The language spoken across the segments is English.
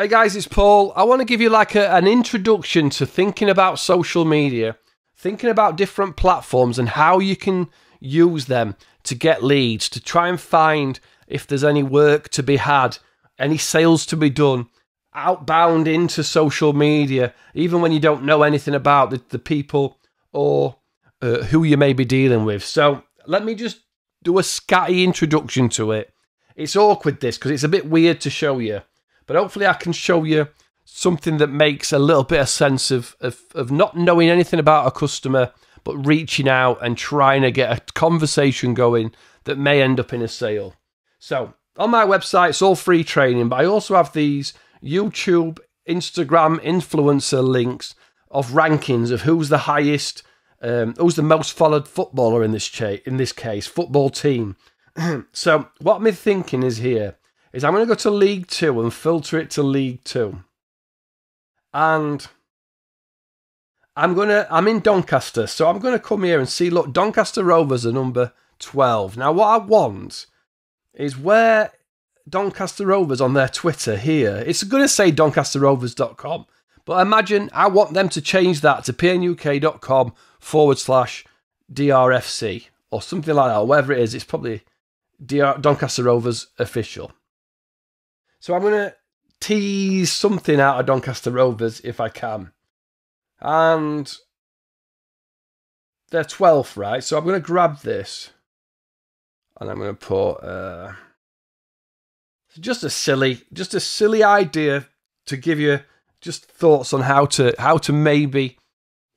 Hey guys, it's Paul. I want to give you like a, an introduction to thinking about social media, thinking about different platforms and how you can use them to get leads, to try and find if there's any work to be had, any sales to be done, outbound into social media, even when you don't know anything about the, the people or uh, who you may be dealing with. So let me just do a scatty introduction to it. It's awkward this because it's a bit weird to show you, but hopefully I can show you something that makes a little bit of sense of, of, of not knowing anything about a customer, but reaching out and trying to get a conversation going that may end up in a sale. So on my website, it's all free training, but I also have these YouTube, Instagram influencer links of rankings of who's the highest um, who's the most followed footballer in this cha- in this case, football team. so what I'm thinking is here is I'm going to go to League Two and filter it to League Two, and I'm gonna I'm in Doncaster, so I'm going to come here and see. Look, Doncaster Rovers are number twelve. Now, what I want is where Doncaster Rovers on their Twitter here. It's going to say doncasterrovers.com, but imagine I want them to change that to pnuk.com forward slash DRFC or something like that, or whatever it is. It's probably DR, Doncaster Rovers official. So I'm going to tease something out of Doncaster Rovers if I can. And they're 12th, right? So I'm going to grab this and I'm going to put uh, just a silly, just a silly idea to give you just thoughts on how to how to maybe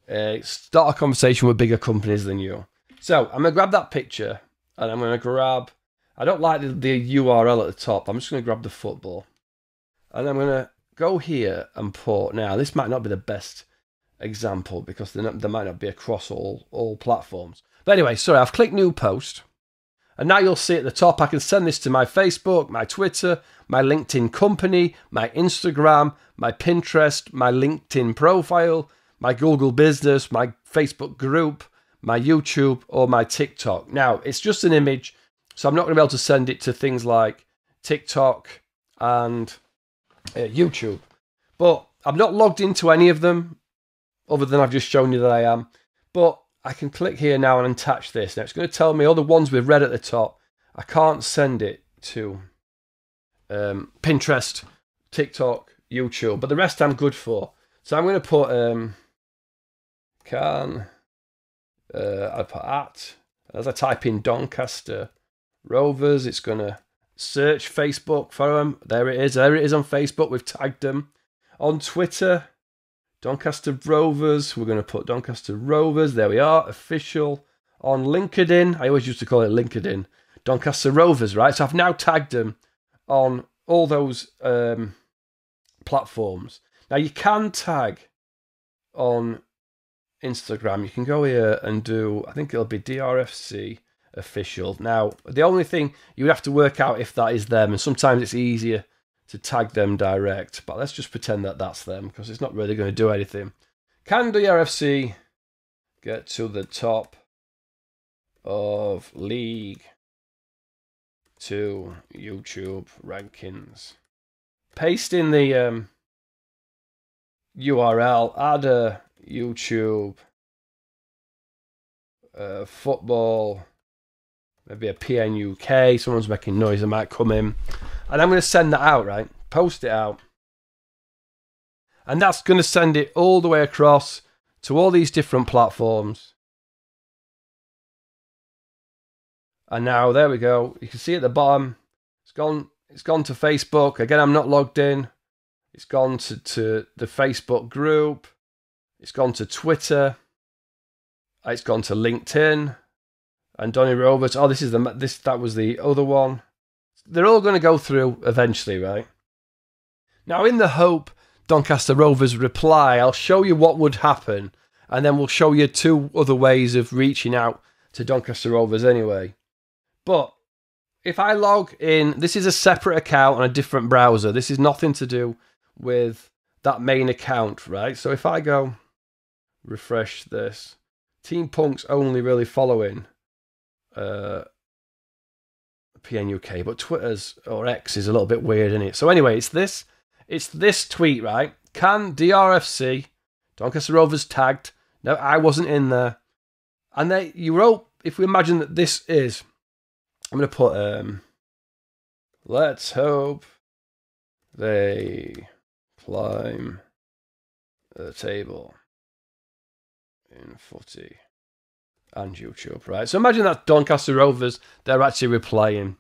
uh, start a conversation with bigger companies than you. So I'm gonna grab that picture and I'm gonna grab. I don't like the, the URL at the top. I'm just gonna grab the football, and I'm gonna go here and put. Now this might not be the best example because there, not, there might not be across all all platforms. But anyway, sorry, I've clicked new post. And now you'll see at the top, I can send this to my Facebook, my Twitter, my LinkedIn company, my Instagram, my Pinterest, my LinkedIn profile, my Google business, my Facebook group, my YouTube, or my TikTok. Now, it's just an image, so I'm not going to be able to send it to things like TikTok and uh, YouTube. But I'm not logged into any of them, other than I've just shown you that I am. But I can click here now and attach this. Now it's going to tell me all the ones with red at the top. I can't send it to um, Pinterest, TikTok, YouTube, but the rest I'm good for. So I'm going to put um, can uh, I put at as I type in Doncaster Rovers, it's gonna search Facebook for them. There it is. There it is on Facebook. We've tagged them on Twitter. Doncaster Rovers. We're gonna put Doncaster Rovers. There we are. Official on LinkedIn. I always used to call it LinkedIn. Doncaster Rovers, right? So I've now tagged them on all those um, platforms. Now you can tag on Instagram, you can go here and do, I think it'll be DRFC official. Now, the only thing you would have to work out if that is them, and sometimes it's easier to tag them direct, but let's just pretend that that's them because it's not really going to do anything. Can DRFC get to the top of League 2 YouTube rankings? Paste in the um, URL, add a YouTube, uh, football, maybe a PNUK. Someone's making noise. I might come in, and I'm going to send that out. Right, post it out, and that's going to send it all the way across to all these different platforms. And now there we go. You can see at the bottom, it's gone. It's gone to Facebook. Again, I'm not logged in. It's gone to, to the Facebook group. It's gone to Twitter. It's gone to LinkedIn. And Donny Rovers. Oh, this is the this that was the other one. They're all going to go through eventually, right? Now, in the hope Doncaster Rovers reply, I'll show you what would happen, and then we'll show you two other ways of reaching out to Doncaster Rovers anyway. But if I log in, this is a separate account on a different browser. This is nothing to do with that main account, right? So if I go refresh this. Team Punk's only really following uh, PNUK, but Twitter's or X is a little bit weird in it. So anyway, it's this. It's this tweet, right? Can DRFC, Doncaster Rovers tagged? No, I wasn't in there. And they, you wrote, if we imagine that this is, I'm to put, um, let's hope they climb the table in footy and YouTube, right? So imagine that Doncaster Rovers, they're actually replying.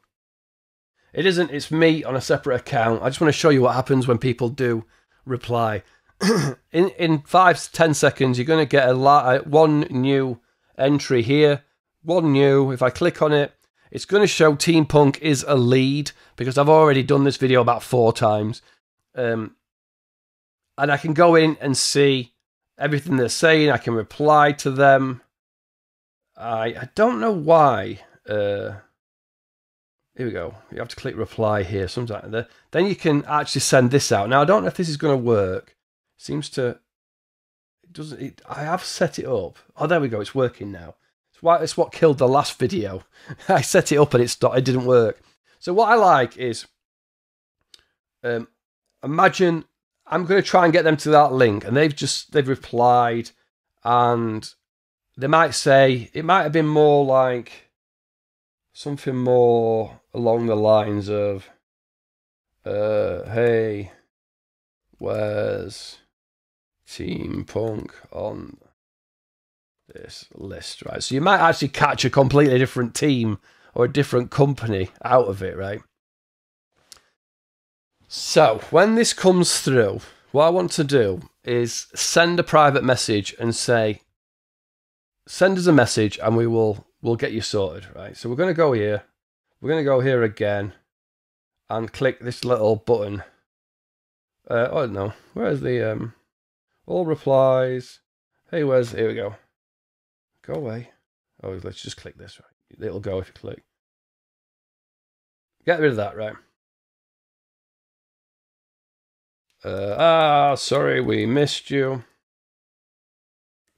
It isn't, it's me on a separate account. I just want to show you what happens when people do reply. in in five ten seconds, you're going to get a lot, one new entry here, one new. If I click on it, it's going to show Team Punk is a lead because I've already done this video about four times. Um, and I can go in and see everything they're saying. I can reply to them. I I don't know why. Uh, here we go. You have to click reply here. Sometimes then you can actually send this out. Now I don't know if this is going to work. Seems to. It doesn't. It, I have set it up. Oh, there we go. It's working now. It's why it's what killed the last video. I set it up and it stopped. It didn't work. So what I like is, um, imagine I'm going to try and get them to that link, and they've just they've replied, and they might say it might have been more like something more along the lines of, uh, "Hey, where's Team Punk on this list?" Right, so you might actually catch a completely different team or a different company out of it, right? So when this comes through, what I want to do is send a private message and say, send us a message and we will we'll get you sorted, right? So we're going to go here. We're going to go here again and click this little button. Uh, oh no, where's the um all replies? Hey, where's here we go. Go away. Oh, let's just click this. Right, it'll go if you click. Get rid of that, right? Uh, ah, sorry, we missed you.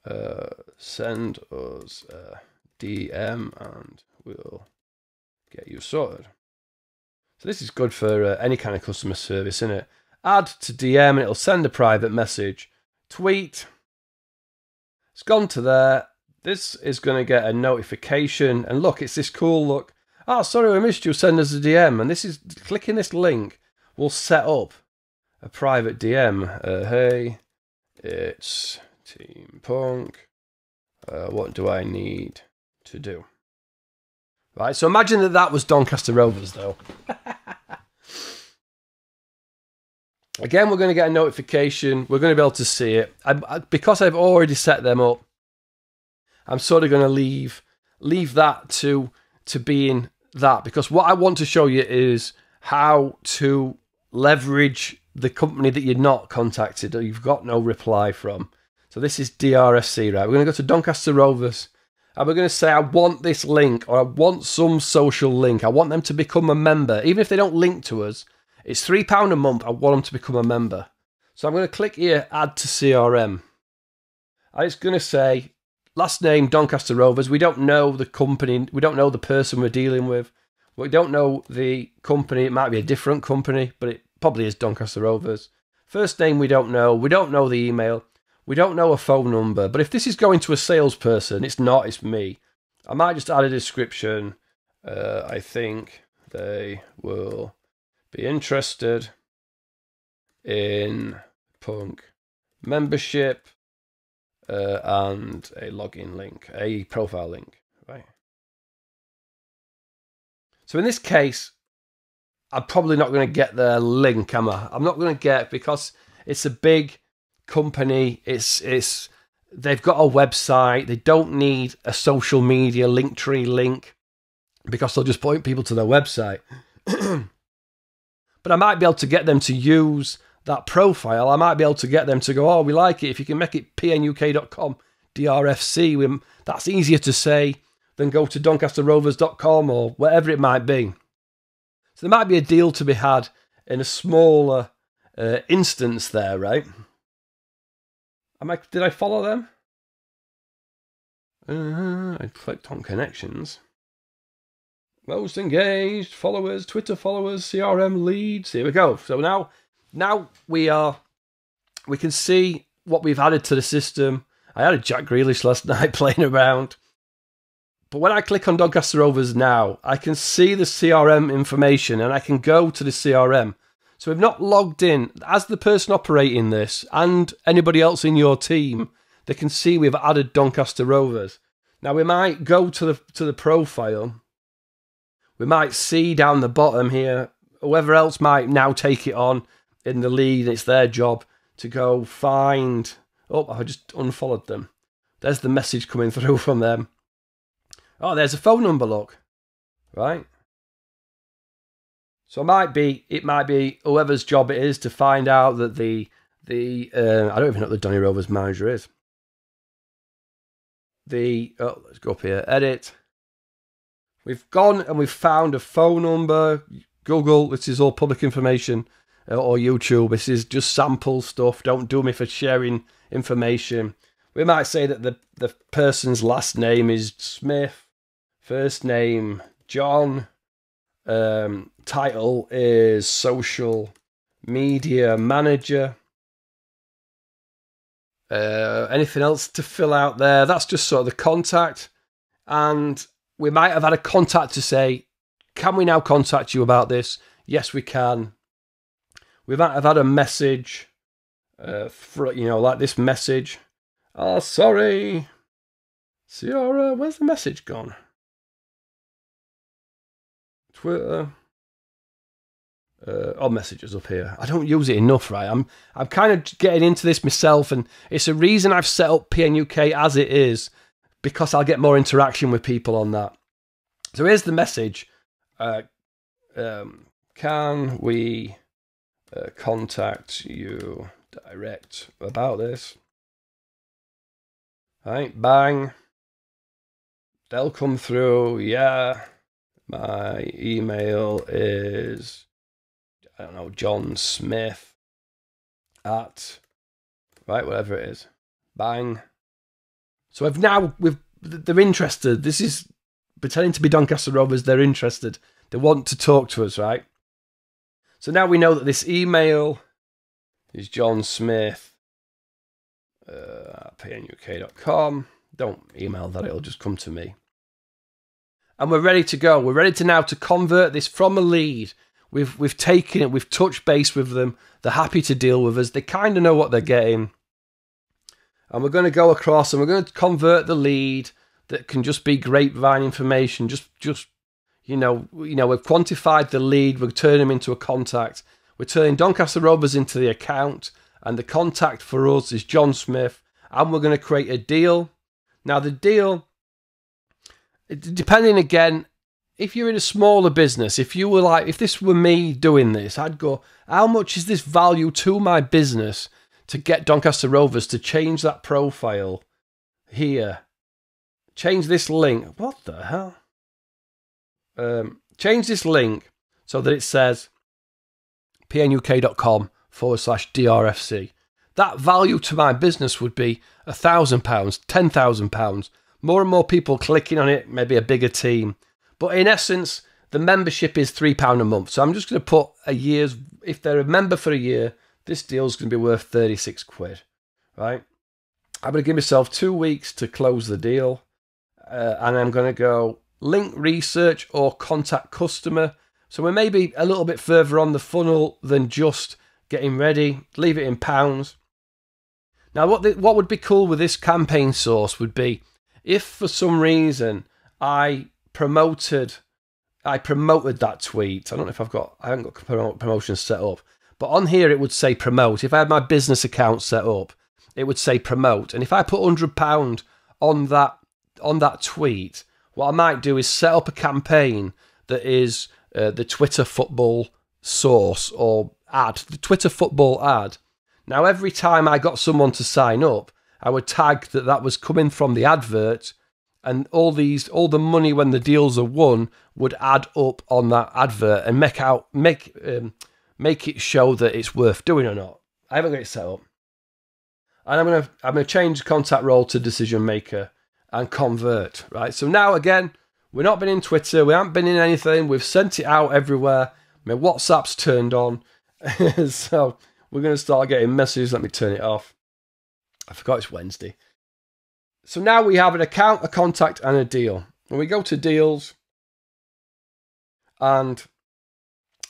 Uh, send us a DM and we'll get you sorted. So this is good for uh, any kind of customer service, isn't it? Add to DM and it'll send a private message. Tweet. It's gone to there. This is going to get a notification. And look, it's this cool look. Oh, sorry, we missed you. Send us a DM. And this is clicking this link will set up a private DM. Uh, hey, it's Team Punk. Uh, what do I need to do? Right, so imagine that that was Doncaster Rovers, though. Again, we're going to get a notification. We're going to be able to see it. I, I, because I've already set them up, I'm sort of going to leave leave that to to being that because what I want to show you is how to leverage the company that you're not contacted or you've got no reply from. So this is DRFC, right? We're going to go to Doncaster Rovers and we're going to say, I want this link or I want some social link. I want them to become a member. Even if they don't link to us, it's £3 a month. I want them to become a member. So I'm going to click here, add to CRM. And it's going to say, last name Doncaster Rovers. We don't know the company. We don't know the person we're dealing with. We don't know the company. It might be a different company, but it probably is Doncaster Rovers. First name we don't know. We don't know the email. We don't know a phone number. But if this is going to a salesperson, it's not, it's me. I might just add a description. Uh, I think they will be interested in punk membership uh, and a login link, a profile link, right? So in this case, I'm probably not going to get their link, am I? I'm not going to get because it's a big company. It's it's they've got a website. They don't need a social media link tree link because they'll just point people to their website. but I might be able to get them to use that profile. I might be able to get them to go, oh, we like it. If you can make it pnuk.com, DRFC, that's easier to say than go to doncasterrovers.com or whatever it might be. So there might be a deal to be had in a smaller uh, instance there, right? Am I, did I follow them? Uh, I clicked on connections. Most engaged, followers, Twitter followers, CRM leads. Here we go. So now now we are, we can see what we've added to the system. I had a Jack Grealish last night playing around. But when I click on Doncaster Rovers now, I can see the CRM information and I can go to the CRM. So we've not logged in as the person operating this and anybody else in your team. They can see we've added Doncaster Rovers. Now we might go to the to the profile. We might see down the bottom here. Whoever else might now take it on in the lead. It's their job to go find. Oh, I just unfollowed them. There's the message coming through from them. Oh, there's a phone number, look. Right? So it might be it might be whoever's job it is to find out that the the uh, I don't even know what the Donny Rovers manager is. The oh let's go up here edit. We've gone and we've found a phone number. Google, this is all public information, uh, or YouTube. This is just sample stuff. Don't do me for sharing information. We might say that the the person's last name is Smith First name John. Um, title is social media manager. Uh, anything else to fill out there? That's just sort of the contact. And we might have had a contact to say, can we now contact you about this? Yes, we can. We might have had a message, uh, for, you know, like this message. Oh, sorry. Ciara, where's the message gone? Twitter. Uh, oh, messages up here. I don't use it enough, right? I'm I'm kind of getting into this myself, and it's a reason I've set up PNUK as it is because I'll get more interaction with people on that. So here's the message: uh, um, Can we uh, contact you direct about this? Right, bang. They'll come through. Yeah. My email is, I don't know, John Smith at, right, whatever it is. Bang. So I've now, we've, they're interested. This is pretending to be Doncaster Rovers. They're interested. They want to talk to us, right? So now we know that this email is John Smith uh, at pnuk.com. Don't email that, it'll just come to me and we're ready to go. We're ready to now to convert this from a lead. We've we've taken it. We've touched base with them. They're happy to deal with us. They kind of know what they're getting, and we're going to go across and we're going to convert the lead that can just be grapevine information. Just just you know you know we've quantified the lead. We're turning them into a contact. We're turning Doncaster Rovers into the account, and the contact for us is John Smith, and we're going to create a deal. Now the deal depending again, if you're in a smaller business, if you were like, if this were me doing this, I'd go, how much is this value to my business to get Doncaster Rovers to change that profile here? Change this link. What the hell? Um, change this link so that it says pnuk.com forward slash DRFC. That value to my business would be a thousand pounds, ten thousand pounds, more and more people clicking on it, maybe a bigger team. But in essence, the membership is £3 a month. So I'm just going to put a year's, if they're a member for a year, this deal's going to be worth 36 quid, right? I'm going to give myself two weeks to close the deal. Uh, and I'm going to go link research or contact customer. So we're maybe a little bit further on the funnel than just getting ready. Leave it in pounds. Now, what the, what would be cool with this campaign source would be if for some reason I promoted I promoted that tweet. I don't know if I've got I haven't got promotions set up, but on here it would say promote. If I had my business account set up, it would say promote. And if I put hundred pound on that on that tweet, what I might do is set up a campaign that is uh, the Twitter football source or ad, the Twitter football ad. Now every time I got someone to sign up, I would tag that that was coming from the advert, and all these, all the money when the deals are won would add up on that advert and make out make um, make it show that it's worth doing or not. I haven't got it set up, and I'm gonna I'm gonna change contact role to decision maker and convert. Right. So now again, we're not been in Twitter, we haven't been in anything. We've sent it out everywhere. My WhatsApp's turned on, so we're going to start getting messages. Let me turn it off. I forgot it's Wednesday. So now we have an account, a contact, and a deal. When we go to deals, and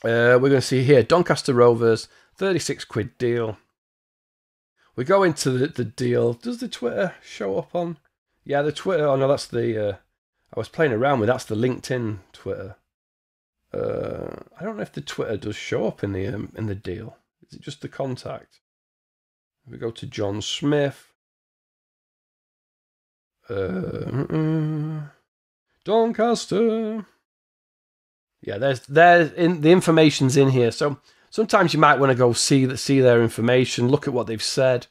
uh, we're going to see here Doncaster Rovers, 36 quid deal. We go into the, the deal. Does the Twitter show up on? Yeah, the Twitter. Oh no, that's the. Uh, I was playing around with. That's the LinkedIn Twitter. Uh, I don't know if the Twitter does show up in the um, in the deal. Is it just the contact? We go to John Smith. Uh, Doncaster. Yeah, there's there's in the information's in here. So sometimes you might want to go see the see their information, look at what they've said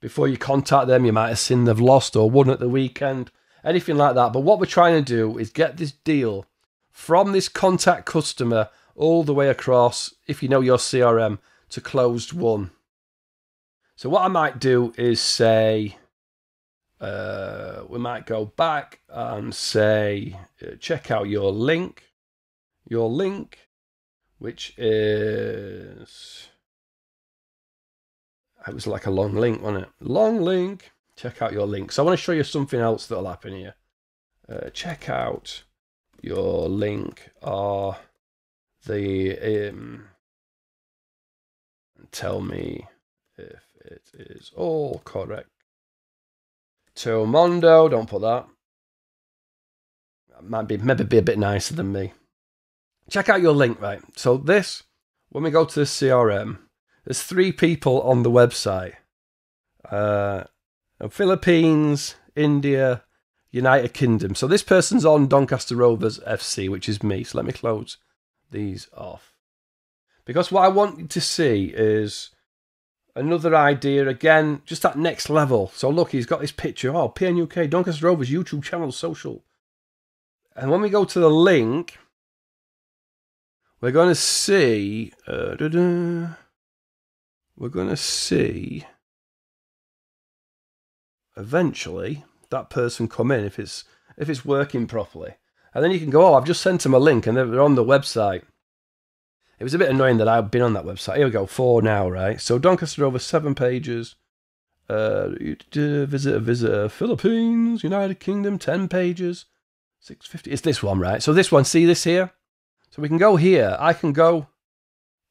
before you contact them. You might have seen they've lost or won at the weekend, anything like that. But what we're trying to do is get this deal from this contact customer all the way across, if you know your CRM, to closed won. So what I might do is say, uh, we might go back and say, uh, check out your link, your link, which is, it was like a long link, wasn't it? Long link. Check out your link. So I want to show you something else that'll happen here. Uh, check out your link or the um, tell me if it is all correct. Mondo, don't put that. Might be maybe be a bit nicer than me. Check out your link, right? So this, when we go to the CRM, there's three people on the website. Uh, Philippines, India, United Kingdom. So this person's on Doncaster Rovers FC, which is me. So let me close these off. Because what I want you to see is another idea again, just that next level. So look, he's got this picture. Oh, PNUK, Doncaster Rovers YouTube channel, social. And when we go to the link, we're going to see. Uh, we're going to see eventually that person come in if it's if it's working properly. And then you can go, oh, I've just sent them a link and they're on the website. It was a bit annoying that I've been on that website. Here we go, four now, right? So Doncaster over seven pages. Uh, visit a visitor, Philippines, United Kingdom, ten pages, six fifty. It's this one, right? So this one, see this here. So we can go here. I can go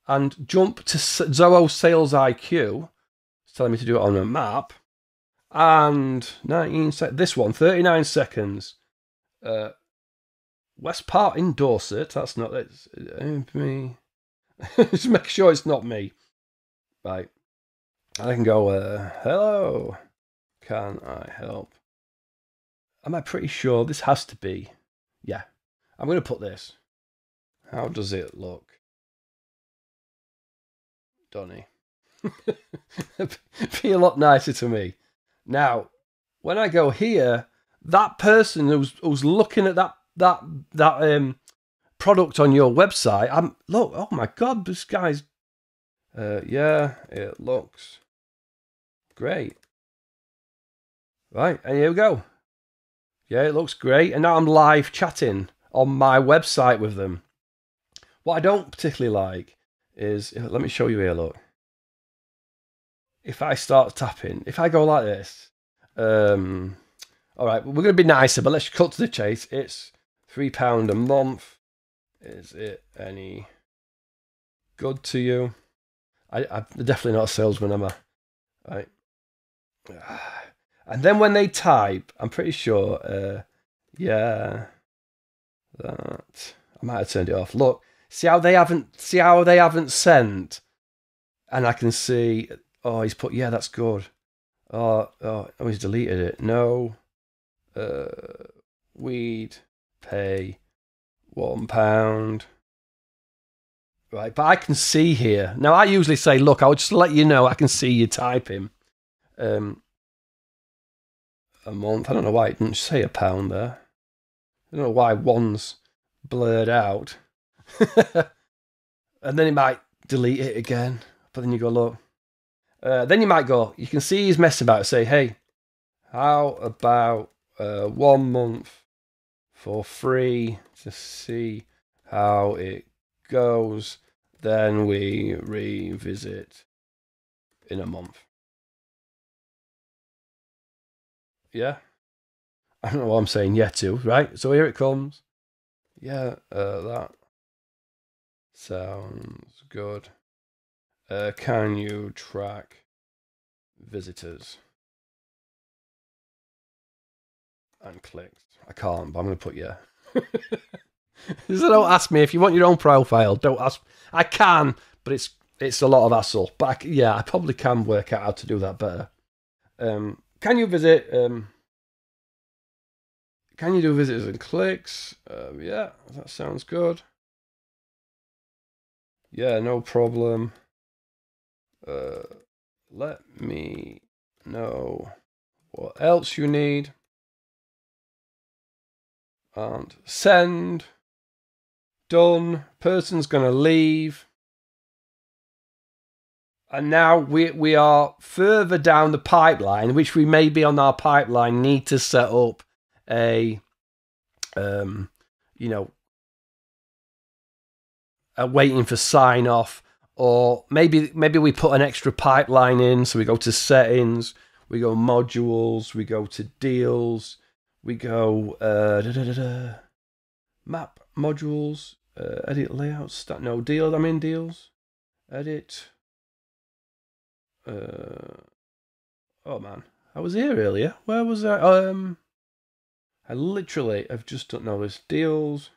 and jump to Zoho SalesIQ. It's telling me to do it on a map and 19 sec- this one 39 seconds uh west part in dorset that's not me just make sure it's not me. Right. I can go uh hello. Can i help? Am i pretty sure? This has to be yeah. I'm going to put this. How does it look? Donny. Be a lot nicer to me. Now, when I go here, that person who's who's looking at that that that um product on your website, I'm look, oh my god, this guy's uh yeah, it looks great. Right, and here we go. Yeah, it looks great. And now I'm live chatting on my website with them. What I don't particularly like is let me show you here, look if I start tapping, if I go like this, um, all right, we're going to be nicer, but let's cut to the chase. It's three pound a month. Is it any good to you? I, I'm definitely not a salesman, am I? Right. And then when they type, I'm pretty sure, uh, yeah, that I might have turned it off. Look, see how they haven't, see how they haven't sent, and I can see Oh, he's put, yeah, that's good. Oh, oh, oh he's deleted it. No. Uh, we'd pay one pound. Right, but I can see here. Now, I usually say, look, I'll just let you know I can see you typing. Um, a month. I don't know why it didn't say a pound there. I don't know why one's blurred out. and then it might delete it again. But then you go, look, uh, then you might go, you can see he's messing about, say, hey, how about uh, one month for free to see how it goes? Then we revisit in a month. Yeah. I don't know what I'm saying yeah to, right? So here it comes. Yeah, uh, that sounds good. Uh, can you track visitors? And clicked. I can't, but I'm going to put yeah. so don't ask me if you want your own profile. Don't ask. I can, but it's it's a lot of hassle. But I, yeah, I probably can work out how to do that better. Um, can you visit? Um, can you do visitors and clicks? Um, yeah, that sounds good. Yeah, no problem. Uh, let me know what else you need. And send. Done. Person's going to leave. And now we, we are further down the pipeline, which we may be on our pipeline, need to set up a, um, you know, a waiting for sign off or maybe maybe we put an extra pipeline in so we go to settings we go modules we go to deals we go uh, da, da, da, map modules uh, edit layouts start no deals i'm in deals. Edit. Uh, oh man. I was here earlier. Where was i? Um i literally have just done no this. Deals.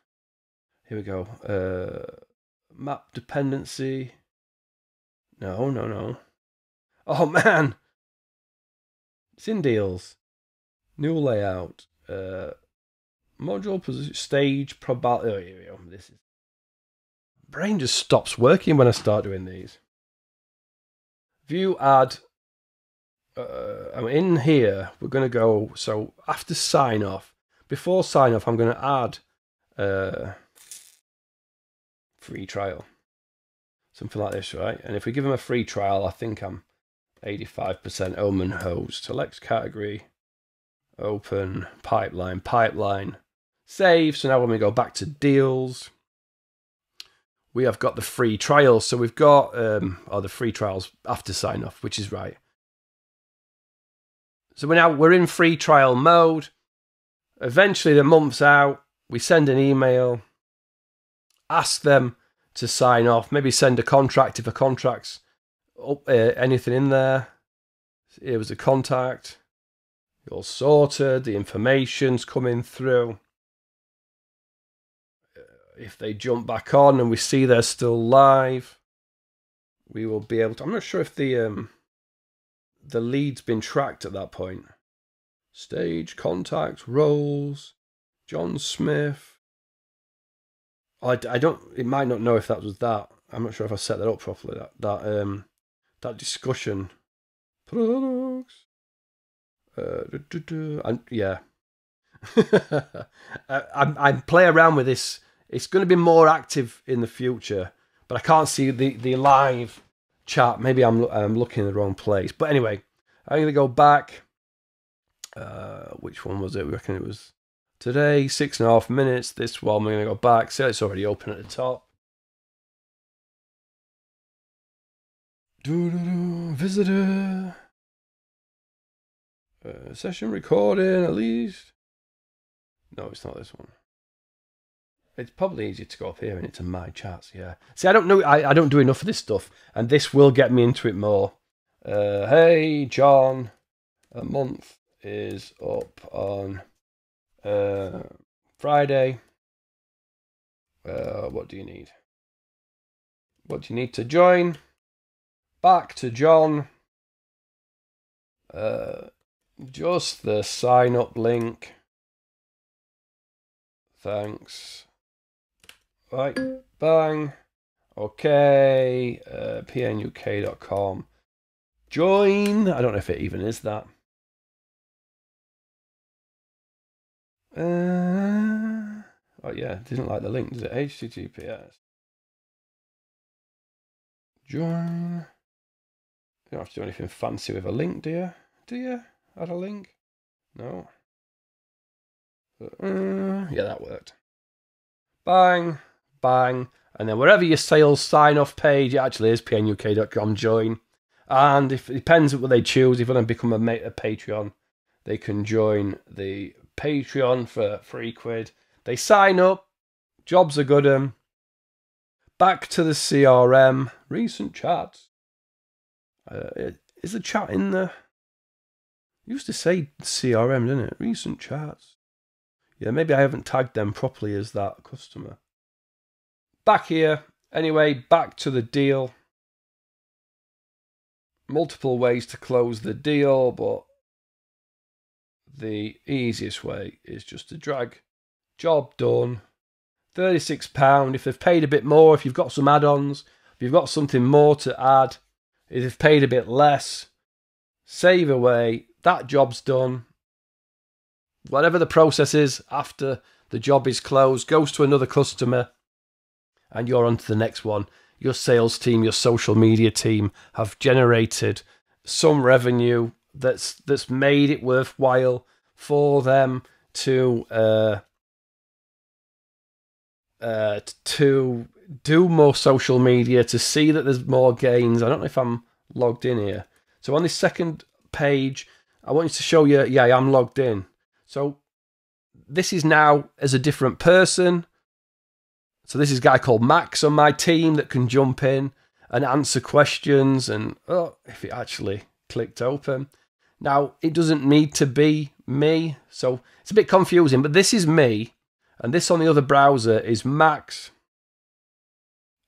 Here we go. Uh map dependency. No, no, no. Oh man! It's in deals. New layout. Uh, module position stage probability. Oh, here we go. This is brain just stops working when I start doing these. View add. Uh, I'm in here. We're going to go. So after sign off, before sign off, I'm going to add uh, free trial something like this, right? And if we give them a free trial, I think I'm 85% Omen host. Select category, open, pipeline, pipeline, save. So now when we go back to deals, we have got the free trials. So we've got, um, oh, the free trials after sign off, which is right. So we're now, we're in free trial mode. Eventually the month's out. We send an email, ask them to sign off. Maybe send a contract if a contract's up, uh, anything in there. It was a contact. You're sorted. The information's coming through. Uh, if they jump back on and we see they're still live, we will be able to. I'm not sure if the um, the lead's been tracked at that point. Stage, contact, roles, John Smith. I, I don't. It might not know if that was that. I'm not sure if I set that up properly. That that um that discussion products. Do, do, do, and yeah, I, I'm I play around with this. It's going to be more active in the future, but I can't see the the live chat. Maybe I'm I'm looking in the wrong place. But anyway, I'm going to go back. Uh, which one was it? We reckon it was Today, six and a half minutes. This one, we're going to go back. See, it's already open at the top. Visitor. Uh, session recording, at least. No, it's not this one. It's probably easier to go up here and into my charts, Yeah. See, I don't know. I, I don't do enough of this stuff, and this will get me into it more. Uh, hey, John. A month is up on uh, Friday. Uh, what do you need? What do you need to join? Back to John. Uh, just the sign up link. Thanks. Right, bang. Okay, uh, pnuk.com. Join. I don't know if it even is that. Uh, oh yeah, didn't like the link, does it? HTTPS. Join. You don't have to do anything fancy with a link, do you? Do you? Add a link? No. Uh, yeah, that worked. Bang, bang. And then wherever your sales sign off page, it actually is pnuk.com join. And if it depends what they choose, if they want to become a, mate, a Patreon, they can join the Patreon for three quid. They sign up, jobs are good. Um, back to the CRM, recent chats. Uh, is the chat in the? Used to say CRM, didn't it? Recent chats. Yeah, maybe I haven't tagged them properly as that customer. Back here, anyway, back to the deal multiple ways to close the deal, but the easiest way is just to drag job done. £36. If they've paid a bit more, if you've got some add ons, if you've got something more to add, if they've paid a bit less, save away. That job's done. Whatever the process is after the job is closed, goes to another customer, and you're on to the next one your sales team, your social media team have generated some revenue that's that's made it worthwhile for them to uh, uh, to do more social media to see that there's more gains. I don't know if I'm logged in here. So on this second page, I want you to show you. Yeah, I'm logged in. So this is now as a different person. So this is a guy called Max on my team that can jump in and answer questions. And oh, if it actually clicked open. Now, it doesn't need to be me. So it's a bit confusing, but this is me. And this on the other browser is Max.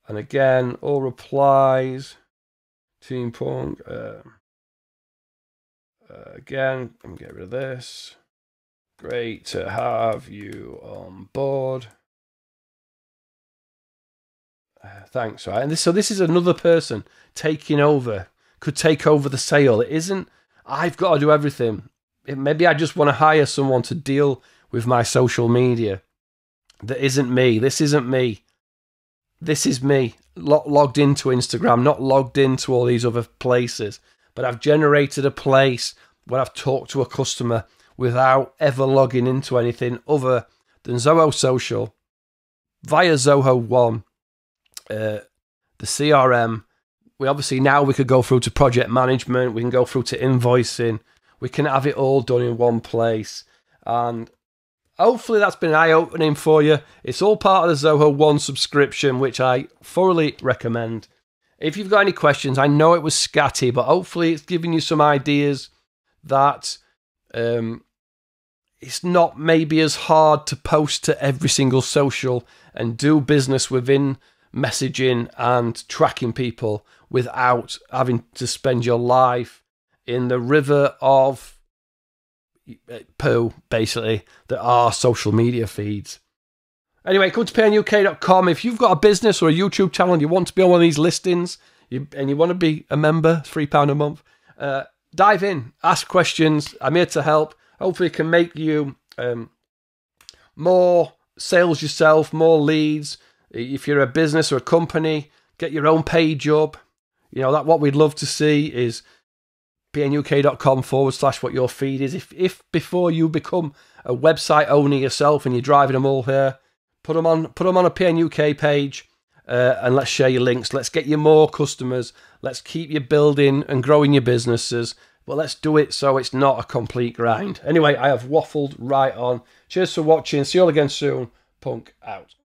And again, all replies. Team Punk. Uh, uh, again, I'm get rid of this. Great to have you on board. Uh, thanks, right? And this, so this is another person taking over, could take over the sale. It isn't, I've got to do everything. It, maybe I just want to hire someone to deal with my social media. That isn't me. This isn't me. This is me logged into Instagram, not logged into all these other places. But I've generated a place where I've talked to a customer without ever logging into anything other than Zoho Social via Zoho One uh, the CRM. We obviously now we could go through to project management. We can go through to invoicing. We can have it all done in one place, and hopefully that's been eye opening for you. It's all part of the Zoho One subscription, which I thoroughly recommend. If you've got any questions, I know it was scatty, but hopefully it's giving you some ideas that um, it's not maybe as hard to post to every single social and do business within messaging and tracking people without having to spend your life in the river of poo, basically, that are social media feeds. Anyway, come to pnuk.com. If you've got a business or a YouTube channel and you want to be on one of these listings you, and you want to be a member, £3 a month, uh, dive in, ask questions. I'm here to help. Hopefully, can make you um, more sales yourself, more leads, if you're a business or a company, get your own page up. You know, that what we'd love to see is pnuk.com forward slash what your feed is. If, if before you become a website owner yourself and you're driving them all here, put them on, put them on a PNUK page uh, and let's share your links. Let's get you more customers. Let's keep you building and growing your businesses. But let's do it so it's not a complete grind. Anyway, I have waffled right on. Cheers for watching. See you all again soon. Punk out.